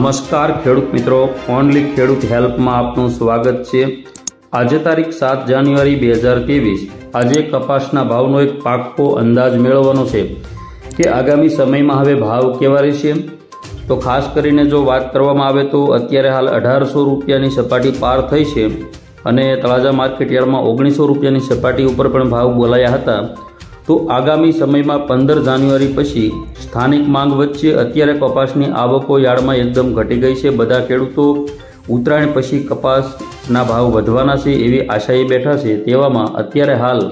નમસ્કાર, ખેડૂત મિત્રો. ઓનલી ખેડૂત હેલ્પમાં આપનું સ્વાગત છે. આજે તારીખ સાત જાન્યુઆરી બે હજાર ત્રેવીસ. આજે કપાસના ભાવનો એક પાક્કો અંદાજ મેળવવાનો છે કે આગામી સમયમાં હવે ભાવ કેવા રહેશે? તો ખાસ કરીને જો વાત કરવામાં આવે તો અત્યારે હાલ અઢારસો રૂપિયાની સપાટી પાર થઈ છે અને તળાજા માર્કેટ યાર્ડમાં ઓગણીસો રૂપિયાની સપાટી ઉપર પણ ભાવ બોલાયા હતા. તો આગામી સમયમાં પંદર જાન્યુઆરી પછી સ્થાનિક માંગ વચ્ચે અત્યારે કપાસની આવકો યાર્ડમાં એકદમ ઘટી ગઈ છે. બધા ખેડૂતો ઉત્તરાયણ પછી કપાસના ભાવ વધવાના છે એવી આશાએ બેઠા છે. તેવામાં અત્યારે હાલ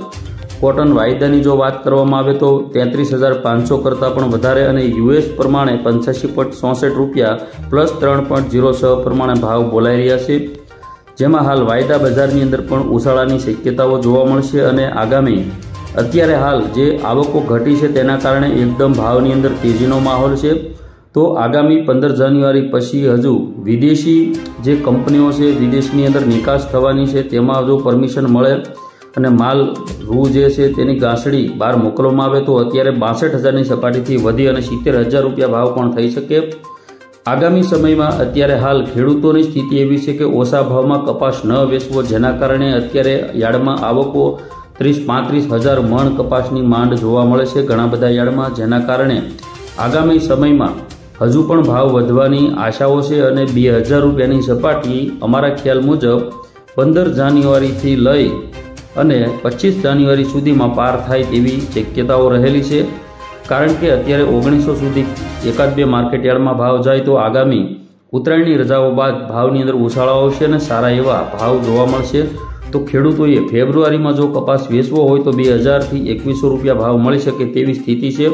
કોટન વાયદાની જો વાત કરવામાં આવે તો તેત્રીસ હજાર પાંચસો કરતાં પણ વધારે અને યુએસ પ્રમાણે પંચ્યાસી પોઈન્ટ ચોસઠ રૂપિયા પ્લસ ત્રણ પોઈન્ટ ઝીરો છ પ્રમાણે ભાવ બોલાઈ રહ્યા છે. જેમાં હાલ વાયદા બજારની અંદર પણ ઉછાળાની શક્યતાઓ જોવા મળશે અને આગામી અત્યારે હાલ જે આવકો ઘટી છે તેના કારણે એકદમ ભાવની અંદર તેજીનો માહોલ છે. તો આગામી પંદર જાન્યુઆરી પછી હજુ વિદેશી જે કંપનીઓ છે, વિદેશની અંદર નિકાસ થવાની છે, તેમાં હજુ પરમિશન મળે અને માલ રૂ જે છે તેની ગાંસડી બહાર મોકલવામાં આવે, તો અત્યારે બાસઠ હજારની સપાટીથી વધી અને સિત્તેર હજાર રૂપિયા ભાવ પણ થઈ શકે. આગામી સમયમાં અત્યારે હાલ ખેડૂતોની સ્થિતિ એવી છે કે ઓછા ભાવમાં કપાસ ન વેચવો, જેના કારણે અત્યારે યાર્ડમાં આવકો ત્રીસ પાંત્રીસ હજાર મણ કપાસની માંડ જોવા મળે છે ઘણા બધા યાર્ડમાં, જેના કારણે આગામી સમયમાં હજુ પણ ભાવ વધવાની આશાઓ છે અને બે હજાર રૂપિયાની સપાટી અમારા ખ્યાલ મુજબ પંદર જાન્યુઆરીથી લઈ અને પચીસ જાન્યુઆરી સુધીમાં પાર થાય તેવી શક્યતાઓ રહેલી છે. કારણ કે અત્યારે ઓગણીસો સુધી એકાદ બે માર્કેટ યાર્ડમાં ભાવ જાય તો આગામી ઉત્તરાયણની રજાઓ બાદ ભાવની અંદર ઉછાળો આવશે અને સારા એવા ભાવ જોવા મળશે. તો ખેડૂતોએ ફેબ્રુઆરીમાં જો કપાસ વેચવો હોય તો બે હજારથી એકવીસો રૂપિયા ભાવ મળી શકે તેવી સ્થિતિ છે.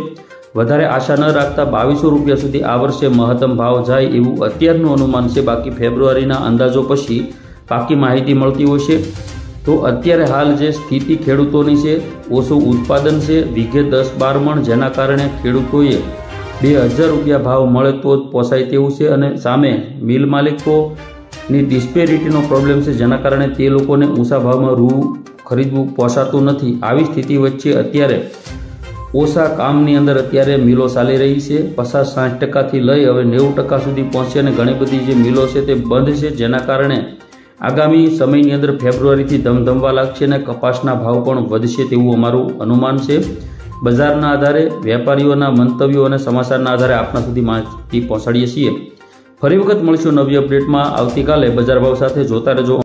વધારે આશા ન રાખતા બાવીસો રૂપિયા સુધી આ વર્ષે મહત્તમ ભાવ જાય એવું અત્યારનું અનુમાન છે. બાકી ફેબ્રુઆરીના અંદાજો પછી પાકી માહિતી મળતી હોય છે. તો અત્યારે હાલ જે સ્થિતિ ખેડૂતોની છે, ઓછું ઉત્પાદન છે, વીઘે દસ બાર મણ, જેના કારણે ખેડૂતોએ બે હજાર રૂપિયા ભાવ મળે તો જ પોસાય તેવું છે. અને સામે મિલ માલિકોની ડિસ્પેરિટીનો પ્રોબ્લેમ છે. જેના કારણે તે લોકોને ઊંચા ભાવમાં રૂ ખરીદવું પોસાતું નથી. આવી સ્થિતિ વચ્ચે અત્યારે ઓછા કામની અંદર અત્યારે મિલો ચાલી રહી છે. પચાસ સાઠ ટકાથી લઈ હવે નેવું ટકા સુધી પહોંચે અને ઘણી બધી જે મિલો છે તે બંધ છે. જેના કારણે આગામી સમયની અંદર ફેબ્રુઆરીથી ધમધમવા લાગશે અને કપાસના ભાવ પણ વધશે તેવું અમારું અનુમાન છે. બજારના આધારે વેપારીઓના મંતવ્યો અને સમાચારના આધારે આપના સુધી માહિતી પહોંચાડીએ છીએ. ફરી વખત મળશું નવી અપડેટમાં. આવતીકાલે બજાર ભાવ સાથે જોતા રહેજો.